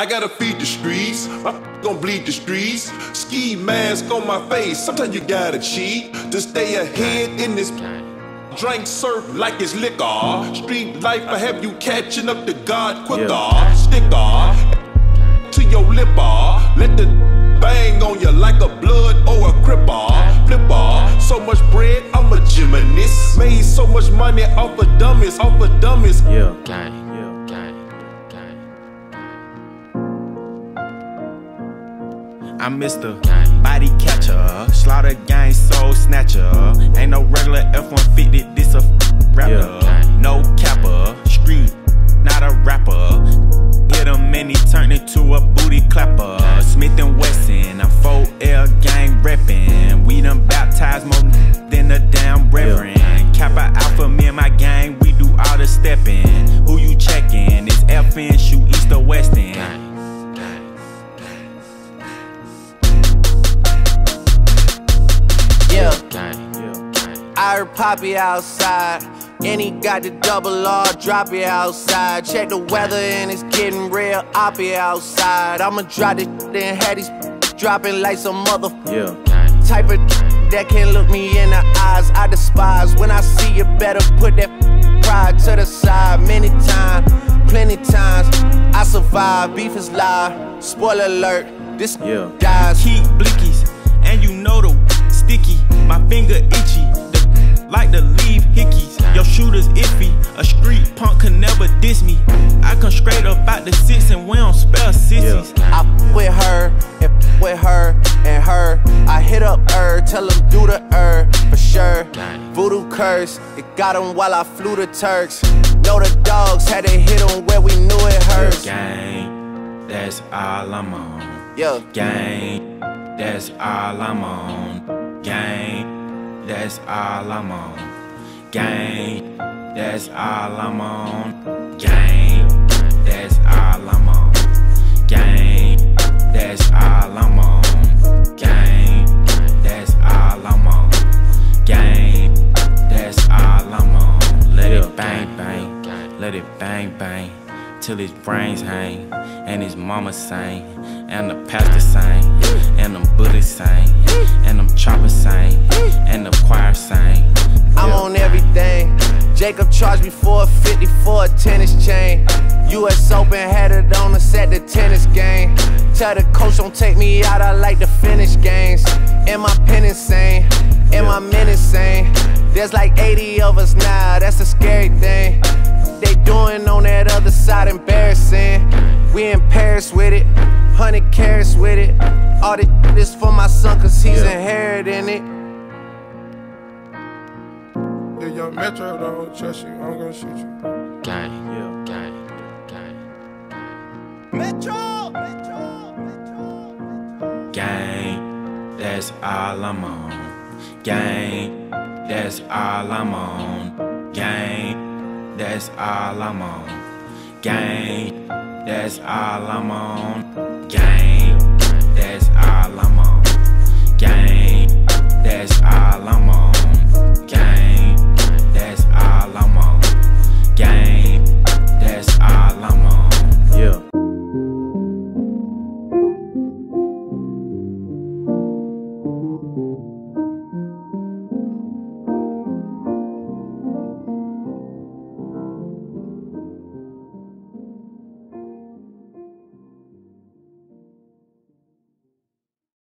I gotta feed the streets, I gon' bleed the streets. Ski mask on my face, sometimes you gotta cheat to stay ahead in this. Drink surf like it's liquor. Street life, I have you catching up to God quicker. Yeah. Sticker to your lipper. Let the bang on you like a blood or a cripper. Flipper. So much bread, I'm a gymnast. Made so much money off of dummies, off of dummies. Yeah. Gang, Yeah. gang, I'm Mr. Body Catcher, Slaughter Gang Soul Snatcher. Ain't no regular F-150, this a Raptor. No capper, street, not a rapper. Hit him and he turned into a booty clapper. I heard Poppy outside. And he got the double R, drop it outside. Check the weather and it's getting real, oppy outside. I'ma drop this then have these dropping like some mother Yeah. type of that can't look me in the eyes. I despise when I see you better put that pride to the side. Many times, plenty times, I survive. Beef is live. Spoiler alert, this Yeah. dies. keep blickies, and you know the sticky. My finger itchy, the, like the leave hickeys. Your shooter's iffy, a street punk can never diss me. I come straight up out the six and we don't spell sissies. I f- with her, and f- with her, and her. I hit up her, tell him do the her, for sure. Voodoo curse, it got him while I flew the Turks. Know the dogs had to hit him where we knew it hurts. Gang, that's all I'm on. Yeah, Gang, that's all I'm on. Gang, that's all I'm on. Gang, that's all I'm on. Gang, that's all I'm on. Gang, that's all I'm on. Gang, that's all I'm on. Gang, that's all I'm on. Let it bang bang, let it bang bang, till his brains hang, and his mama sang, and the pastor sang, and them Buddhists sang, and them choppers sang, and the choir sang. I'm on everything. Jacob charged me 450 for a tennis chain. US Open had it on us at the tennis game. Tell the coach don't take me out, I like to finish games. And my pen insane, and my men insane. There's like 80 of us now, that's a scary thing. They doing on that other side embarrassing. We in Paris with it, 100 carats with it. All this is for my son, cause he's Yeah. inheriting it. Yeah, young Metro, don't trust you. I'm gonna shoot you. Gang, Yeah. gang, gang. Metro! Gang, that's all I'm on. Gang, that's all I'm on. Gang, that's all I'm on. Gang, that's all I'm on. Game. that's all I'm on.